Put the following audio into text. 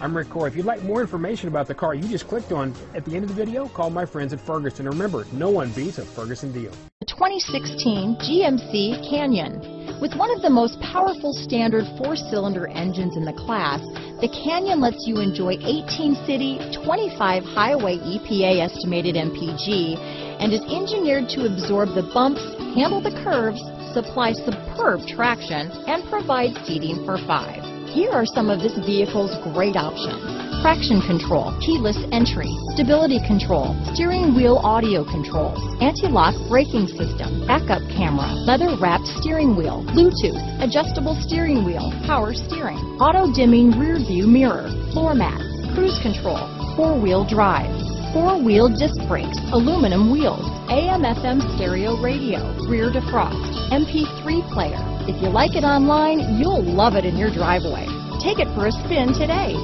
I'm Rick Core. If you'd like more information about the car you just clicked on at the end of the video, call my friends at Ferguson. Remember, no one beats a Ferguson deal. The 2016 GMC Canyon. With one of the most powerful standard four-cylinder engines in the class, the Canyon lets you enjoy 18 city, 25 highway EPA estimated MPG, and is engineered to absorb the bumps, handle the curves, supply superb traction, and provide seating for five. Here are some of this vehicle's great options. Traction control, keyless entry, stability control, steering wheel audio controls, anti-lock braking system, backup camera, leather wrapped steering wheel, Bluetooth, adjustable steering wheel, power steering, auto dimming rear view mirror, floor mats, cruise control, four wheel drive, four wheel disc brakes, aluminum wheels, AM FM stereo radio, rear defrost, MP3 player, if you like it online, you'll love it in your driveway. Take it for a spin today.